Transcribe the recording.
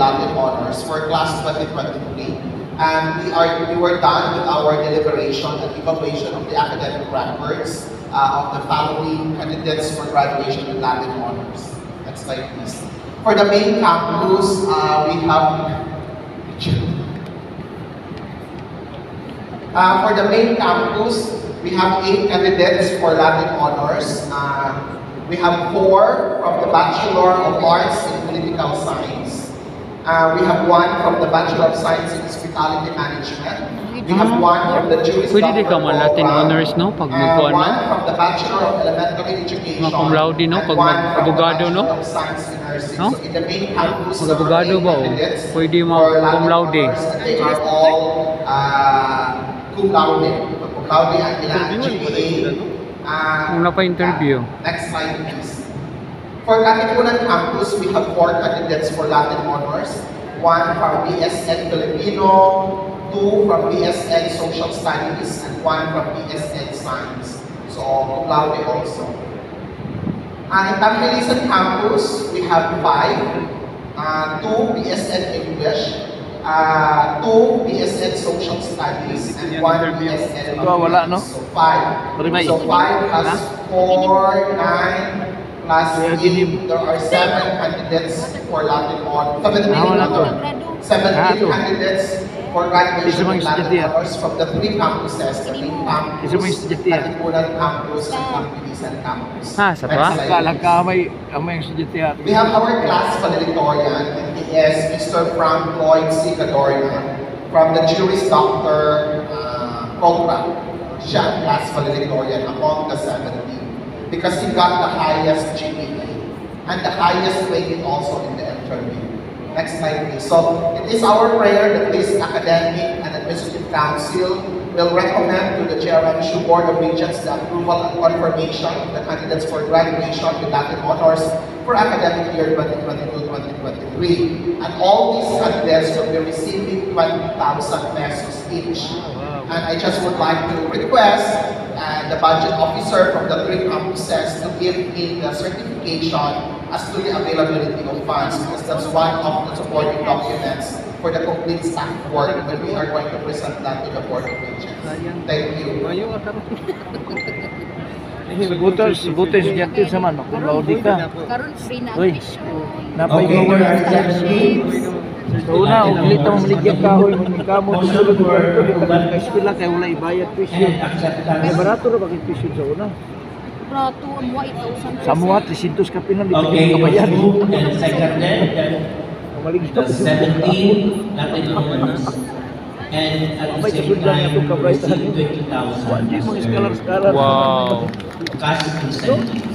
Latin Honors for Class 2023. And we are we were done with our deliberation and evaluation of the academic records uh, of the following candidates for graduation with Latin Honors. Next slide, please. For the main campus, uh, we have Uh, for the main campus, we have eight candidates for Latin honors. Uh, we have four from the Bachelor of Arts in Political Science. Uh, we have one from the Bachelor of Science in Hospitality Management. We have one from the Jewish Pwede di ka man Latin program. honors, no? Pag Uh, magkuhan, no? one from the Bachelor of Elementary Education. Mga cum laude, no? Pag one mag- from the abogado, no? No? So in the main campus, Pag there are abogado eight ba, oh? candidates Pwede mga cum laude. They are all uh, cum laude. Cum laude ang ilang GPA. Uh, Kung napa-interview. uh, next slide, please. For Katipunan campus, we have four candidates for Latin honors. One from BSN Filipino, two from BSN Social Studies, and one from BSN Science. So, cum laude also. Uh, in Tangilisan campus, we have five. Uh, two BSN English, uh, two BSN Social Studies, and one BSN no? So five. So five plus four, nine, plus Kaya eight. dinim. There are seven candidates for Latin honors. Seven Ah. Seven Ah, candidates for Isa graduation mo in yung Latin honors from the three campuses, the main campus, Isa mo yung. Katipunan campus, and Tampilisan campus. Ha, sa ba? slide, Kalang please. ka may amay We have our class valedictorian, and he is Mr. Frank Lloyd C. Cadorian from the Juris Doctor uh, program. Siya ang class valedictorian among the 17 because he got the highest GPA and the highest rating also in the interview. Next slide, please. So it is our prayer that this academic and administrative council will recommend to the Chairmanship Board of Regents the approval and confirmation of the candidates for graduation with Latin honors for academic year 2022-2023. And all these candidates will be receiving 20,000 pesos each. And I just would like to request uh, the budget officer from the three campuses to give me the certification as to the availability of funds because that's one of the supporting documents for the complete staff work when we are going to present that to the board of regents. Thank you. Buto, buto yung sudyante sa man, kung maudi ka. Karon free na Uy. Napay Okay, there are seven names. Sa una, og dili ta maligyan kahoy mo sulod wala ibayad tuition. Kay barato ra bakit tuition sa una? Barato ang 8,000. Sa mga 300 ka pinal dito okay, ka bayad. Maligyan. 17 natin And at the same time, 20,000. Wow. Cash.